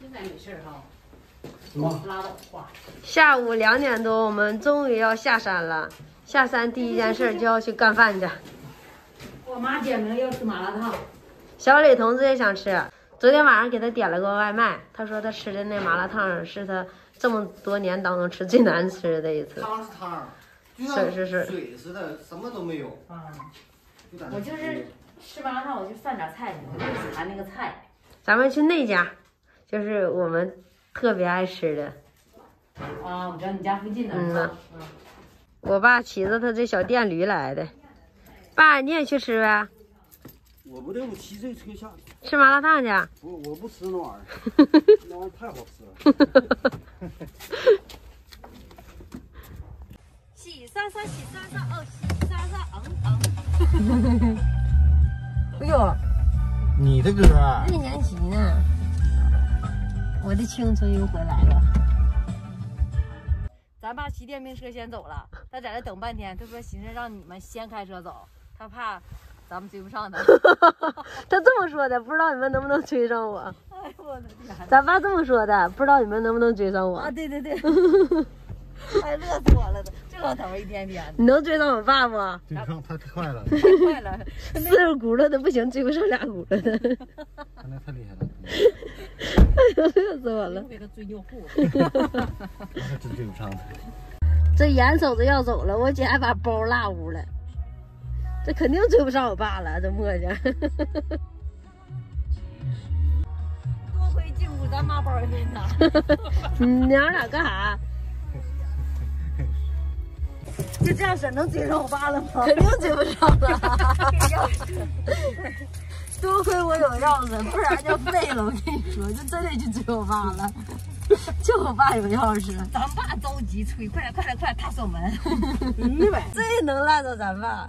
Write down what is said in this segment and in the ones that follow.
应该没事哈。什么？拉倒吧。下午两点多，我们终于要下山了。下山第一件事就要去干饭去。我妈点名要吃麻辣烫，小李同志也想吃，昨天晚上给他点了个外卖，他说他吃的那麻辣烫是他这么多年当中吃最难吃的一次。汤是汤，就像是是是水似的，什么都没有。啊，我就是吃麻辣烫，我就涮点菜去，我就馋那个菜。咱们去那家，就是我们特别爱吃的。啊，我知道你家附近的嗯呐？嗯。我爸骑着他这小电驴来的。爸，你也去吃呗？我不对，我骑这车下去。吃麻辣烫去？不，我不吃那玩意儿，那玩意儿太好吃了。洗刷刷，洗刷刷，哦，洗刷刷，嗯嗯。你的歌儿，任贤齐呢？我的青春又回来了。咱爸骑电瓶车先走了，他在这等半天，他说寻思让你们先开车走，他怕咱们追不上他。他这么说的，不知道你们能不能追上我。哎呦我的天！咱爸这么说的，不知道你们能不能追上我。啊，对对对，哎，乐死我了都，这老头一天天的，你能追上我爸不？对上太快了，太快了。四十轱辘的不行，追不上俩轱辘的，那太厉害了，乐死我了。给他追尿裤。那真追不上他。这眼瞅着要走了，我姐还把包落屋了，这肯定追不上我爸了，这磨叽。多亏进屋，咱妈包也没拿。你娘俩干啥？就这样式能追上我爸了吗？肯定追不上了。多亏我有钥匙，不然就废了。我跟你说，就真得去追我爸了。就我爸有钥匙，咱爸着急催，快点快点快点，他锁门。嗯呗，这能赖着咱爸？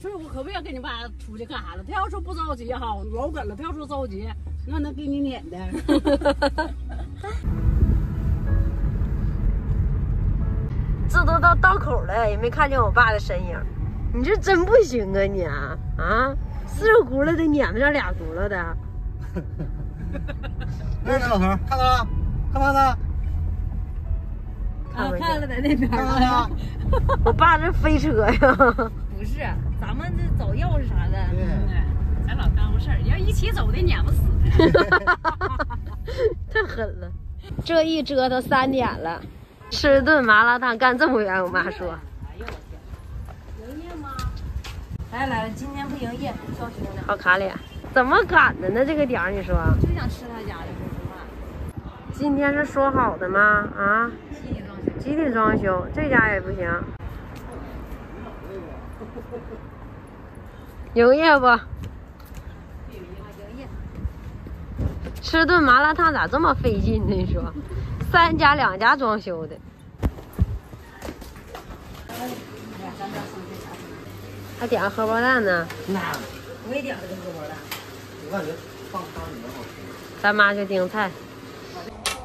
所以我可不要跟你爸出去干啥了。他要说不着急哈，老梗了。他要说着急，那能给你撵的。都到道口了，也没看见我爸的身影。你这真不行啊你啊！啊，四个轱辘的撵不上俩轱辘的。那老头儿看到了，看到了，啊，看了在那边看到了。我爸这飞车呀！不是，咱们这找钥匙啥的。对，咱老耽误事儿，要一起走的撵不死。太狠了！这一折腾三点了，吃顿麻辣烫干这么远，我妈说。哎呦我天营业吗？来来了，今天不营业，交兄弟。好卡脸，怎么赶的呢？这个点儿你说？就想吃他家的说实话，今天是说好的吗？啊，集体装修。集体装修，这家也不行。营业不？营业。吃顿麻辣烫咋这么费劲呢？你说，三家两家装修的，还点个荷包蛋呢。那我也点了个荷包蛋。我感觉放汤里面好吃。咱妈就订菜，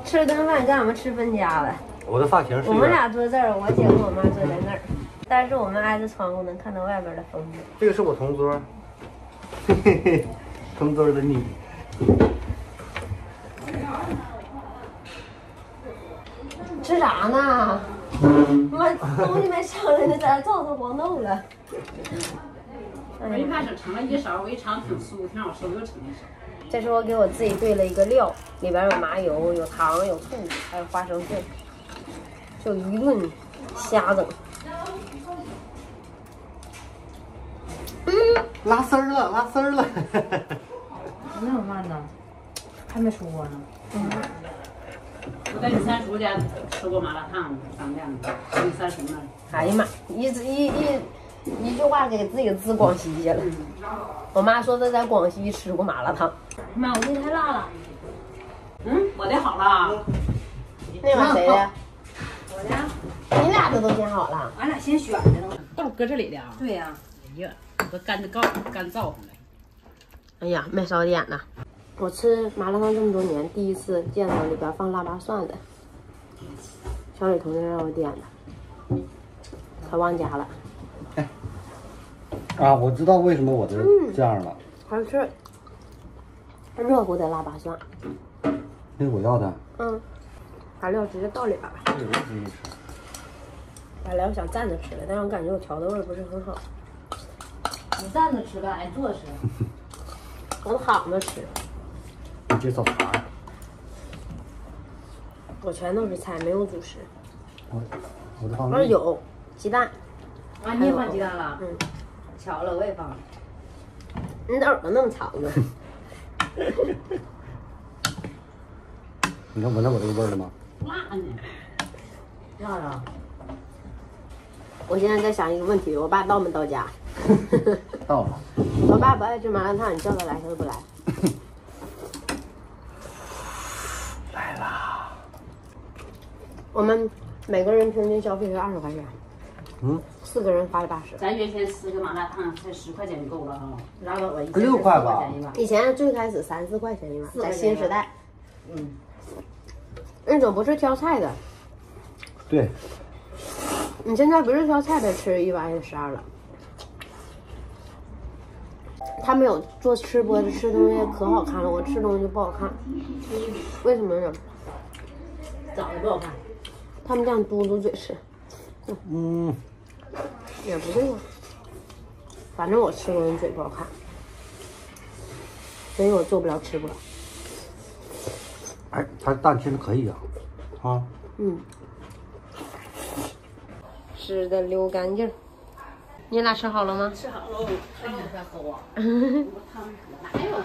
吃顿饭让我们吃分家了。我的发型是我们俩坐这儿，我姐和我妈坐在那儿，但是我们挨着窗户能看到外边的风景。这个是我同桌，嘿嘿嘿，同桌的你。吃啥呢？妈，东西没上来呢，在这照着黄豆了。我一开始盛了一勺，我一尝挺酥，挺好吃，我又盛一勺。这是我给我自己兑了一个料，里边有麻油、有糖、有醋，还有花生碎，就一顿瞎整。拉丝儿了，拉丝儿了。那么慢呢？还没出锅呢。我在你三叔家吃过麻辣烫，当店的，你三叔那儿。哎呀妈，一一一一句话给自己滋广西去了。我妈说她在广西吃过麻辣烫，妈，我这太辣了。嗯，我的好了，那个谁的？我的，你俩的都点好了？俺俩先选的呢。豆搁这里的啊。对呀、哎呀，都干的告干燥上了。哎呀，没少点呐。我吃麻辣烫这么多年，第一次见到里边放腊八蒜的。小李同志让我点的，他忘加了，哎啊，我知道为什么我的这样了。好吃。热乎的腊八蒜，那是我要的。嗯，把料直接倒里边吧。这个我不愿意吃。本来我想站着吃的，但是我感觉我调的味儿不是很好，你站着吃吧，俺坐着吃。我躺着吃，我全都是菜，没有主食。我我这放绿。我说有鸡蛋，啊，你也放鸡蛋了？嗯，巧了，我也放了。你的耳朵那么长呢？你能闻到我这个味儿了吗？辣呢。辣了。我现在在想一个问题，我爸到没到家？到了。我爸不爱吃麻辣烫，你叫他来，他都不。来我们每个人平均消费是二十块钱，嗯，四个人花了八十。咱原先吃个麻辣烫才十块钱就够了哈。拉倒吧，一六块吧钱一碗。以前最开始三四块钱一碗，在新时代，嗯，那种不是挑菜的，对，你现在不是挑菜的吃一碗也十二了。他们有做吃播的吃东西可好看了，我吃东西就不好看，为什么呢？长得不好看。他们这样嘟嘟嘴吃，嗯，也不对呀。反正我吃东西嘴不好看，所以我做不了吃播。哎，它蛋其实可以啊，啊，嗯，吃的溜干净。你俩吃好了吗？吃好喽，看你再喝汤哪有？